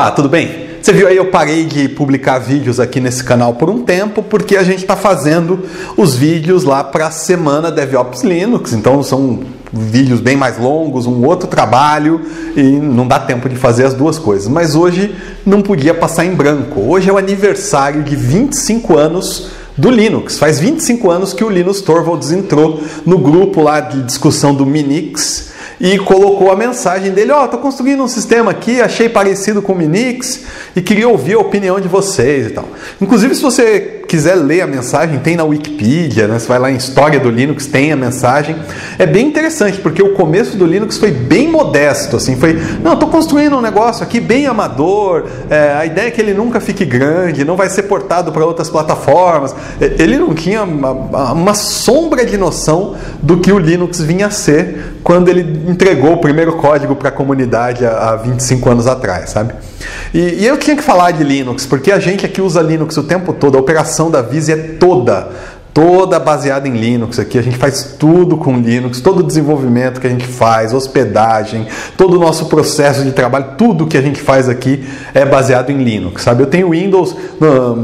Opa, tudo bem? Você viu aí, eu parei de publicar vídeos aqui nesse canal por um tempo, porque a gente está fazendo os vídeos lá para a semana DevOps Linux, então são vídeos bem mais longos, um outro trabalho e não dá tempo de fazer as duas coisas. Mas hoje não podia passar em branco. Hoje é o aniversário de 25 anos do Linux. Faz 25 anos que o Linus Torvalds entrou no grupo lá de discussão do Minix e colocou a mensagem dele: Ó, oh, tô construindo um sistema aqui, achei parecido com o Minix e queria ouvir a opinião de vocês e tal. Inclusive, se você quiser ler a mensagem, tem na Wikipedia, né? Você vai lá em História do Linux, tem a mensagem. É bem interessante, porque o começo do Linux foi bem modesto, assim, foi, não, estou construindo um negócio aqui bem amador, é, a ideia é que ele nunca fique grande, não vai ser portado para outras plataformas. Ele não tinha uma, uma sombra de noção do que o Linux vinha a ser quando ele entregou o primeiro código para a comunidade há 25 anos atrás, sabe? E, e, eu tinha que falar de Linux, porque a gente aqui usa Linux o tempo todo, a operação da Vise é toda toda baseada em Linux aqui. A gente faz tudo com Linux, todo o desenvolvimento que a gente faz, hospedagem, todo o nosso processo de trabalho, tudo que a gente faz aqui é baseado em Linux, sabe? Eu tenho Windows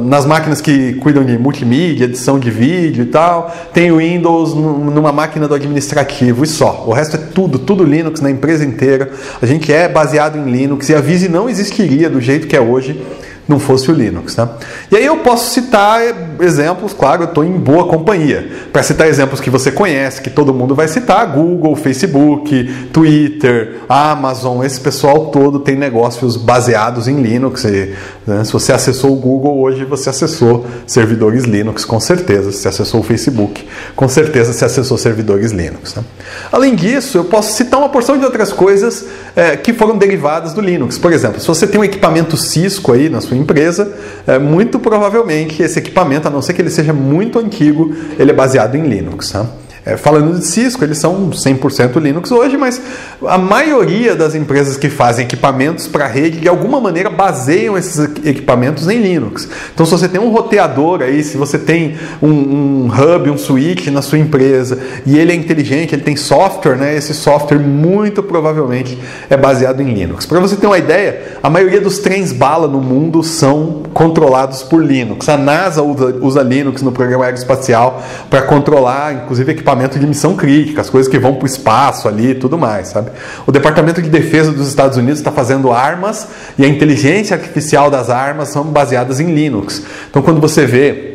nas máquinas que cuidam de multimídia, edição de vídeo e tal, tenho Windows numa máquina do administrativo e só. O resto é tudo, tudo Linux na empresa inteira. A gente é baseado em Linux e a Vise não existiria do jeito que é hoje não fosse o Linux. Né? E aí eu posso citar exemplos, claro, eu estou em boa companhia. Para citar exemplos que você conhece, que todo mundo vai citar, Google, Facebook, Twitter, Amazon, esse pessoal todo tem negócios baseados em Linux. E, né, se você acessou o Google hoje, você acessou servidores Linux, com certeza. Se acessou o Facebook, com certeza você acessou servidores Linux. Né? Além disso, eu posso citar uma porção de outras coisas é, que foram derivadas do Linux. Por exemplo, se você tem um equipamento Cisco aí na sua sua empresa, é, muito provavelmente esse equipamento, a não ser que ele seja muito antigo, ele é baseado em Linux. Tá? É, falando de Cisco, eles são 100% Linux hoje, mas a maioria das empresas que fazem equipamentos para rede, de alguma maneira, baseiam esses equipamentos em Linux. Então, se você tem um roteador aí, se você tem um, um hub, um switch na sua empresa e ele é inteligente, ele tem software, né? esse software muito provavelmente é baseado em Linux. Para você ter uma ideia, a maioria dos trens bala no mundo são controlados por Linux. A NASA usa, usa Linux no programa aeroespacial para controlar, inclusive, equipamentos equipamento de missão crítica, as coisas que vão para o espaço ali e tudo mais, sabe? O Departamento de Defesa dos Estados Unidos está fazendo armas e a inteligência artificial das armas são baseadas em Linux. Então, quando você vê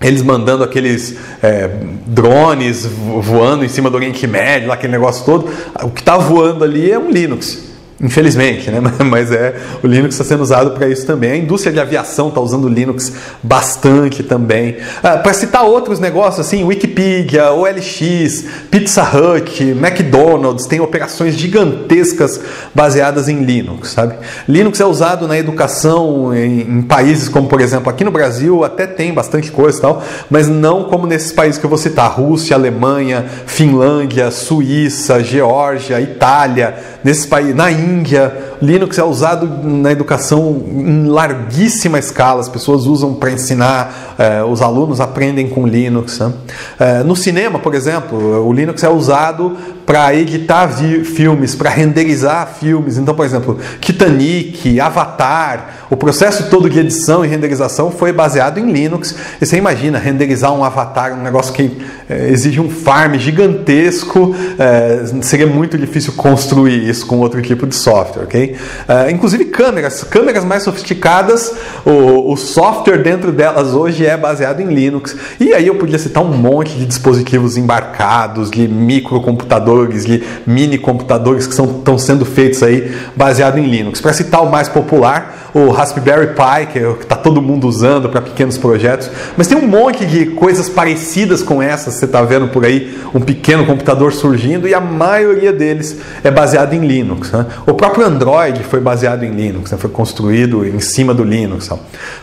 eles mandando aqueles é, drones voando em cima do Oriente Médio, aquele negócio todo, o que está voando ali é um Linux. Infelizmente, né? mas é o Linux está sendo usado para isso também. A indústria de aviação está usando o Linux bastante também. Ah, para citar outros negócios assim, Wikipedia, OLX, Pizza Hut, McDonald's tem operações gigantescas baseadas em Linux, sabe? Linux é usado na educação em, em países como, por exemplo, aqui no Brasil até tem bastante coisa e tal, mas não como nesses países que eu vou citar: Rússia, Alemanha, Finlândia, Suíça, Geórgia, Itália, nesses países, na Índia Índia, Linux é usado na educação em larguíssima escala, as pessoas usam para ensinar, eh, os alunos aprendem com Linux. Né? Eh, no cinema, por exemplo, o Linux é usado para editar filmes, para renderizar filmes. Então, por exemplo, Titanic, Avatar, o processo todo de edição e renderização foi baseado em Linux. E você imagina renderizar um Avatar, um negócio que é, exige um farm gigantesco, é, seria muito difícil construir isso com outro tipo de software, ok? É, inclusive câmeras, câmeras mais sofisticadas, o, o software dentro delas hoje é baseado em Linux. E aí eu podia citar um monte de dispositivos embarcados, de microcomputadores computadores, de mini computadores que estão sendo feitos aí baseado em Linux. Para citar o mais popular, o Raspberry Pi, que é está todo mundo usando para pequenos projetos, mas tem um monte de coisas parecidas com essas, você está vendo por aí um pequeno computador surgindo e a maioria deles é baseado em Linux. Né? O próprio Android foi baseado em Linux, né? foi construído em cima do Linux.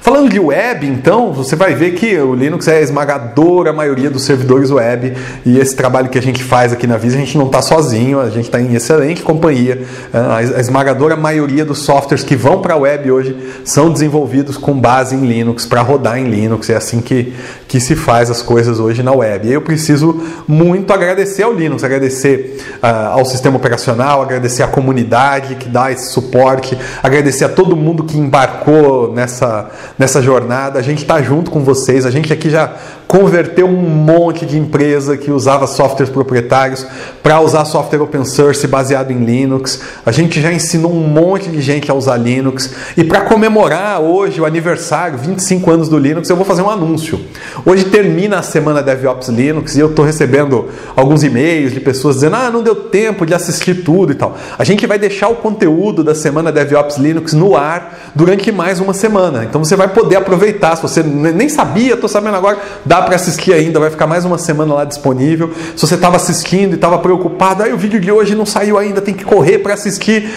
Falando de web, então, você vai ver que o Linux é a esmagadora maioria dos servidores web e esse trabalho que a gente faz aqui na Visa, a gente não está sozinho, a gente está em excelente companhia. A esmagadora maioria dos softwares que vão para a web hoje são desenvolvidos com base em Linux, para rodar em Linux. É assim que, que se faz as coisas hoje na web. E eu preciso muito agradecer ao Linux, agradecer uh, ao sistema operacional, agradecer à comunidade que dá esse suporte, agradecer a todo mundo que embarcou nessa, nessa jornada. A gente está junto com vocês, a gente aqui já converteu um monte de empresa que usava softwares proprietários para usar software open source baseado em Linux. A gente já ensinou um monte de gente a usar Linux. E para comemorar hoje o aniversário, 25 anos do Linux, eu vou fazer um anúncio. Hoje termina a semana DevOps Linux e eu estou recebendo alguns e-mails de pessoas dizendo: ah, não deu tempo de assistir tudo e tal. A gente vai deixar o conteúdo da semana DevOps Linux no ar durante mais uma semana. Então você vai poder aproveitar. Se você nem sabia, estou sabendo agora, dá dá para assistir ainda, vai ficar mais uma semana lá disponível. Se você estava assistindo e estava preocupado, aí o vídeo de hoje não saiu ainda, tem que correr para assistir.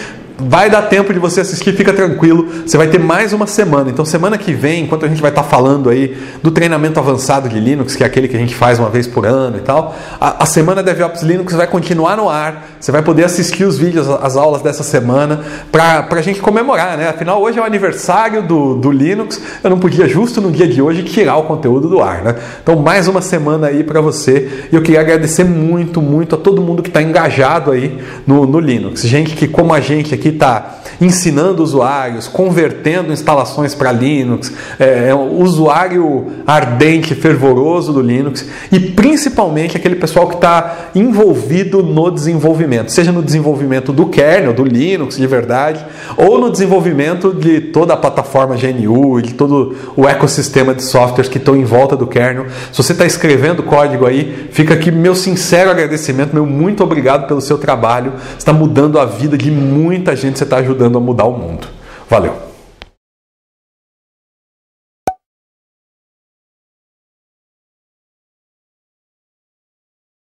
Vai dar tempo de você assistir, fica tranquilo. Você vai ter mais uma semana. Então, semana que vem, enquanto a gente vai estar falando aí do treinamento avançado de Linux, que é aquele que a gente faz uma vez por ano e tal, a, a semana DevOps Linux vai continuar no ar. Você vai poder assistir os vídeos, as aulas dessa semana, para a gente comemorar, né? Afinal, hoje é o aniversário do, do Linux. Eu não podia, justo no dia de hoje, tirar o conteúdo do ar, né? Então, mais uma semana aí para você. E eu queria agradecer muito, muito a todo mundo que está engajado aí no, no Linux. Gente que, como a gente aqui, está ensinando usuários, convertendo instalações para Linux, é, é um usuário ardente, fervoroso do Linux e principalmente aquele pessoal que está envolvido no desenvolvimento, seja no desenvolvimento do kernel, do Linux de verdade, ou no desenvolvimento de toda a plataforma GNU, de todo o ecossistema de softwares que estão em volta do kernel. Se você está escrevendo código aí, fica aqui meu sincero agradecimento, meu muito obrigado pelo seu trabalho. Está mudando a vida de muita gente, você está ajudando a mudar o mundo. Valeu!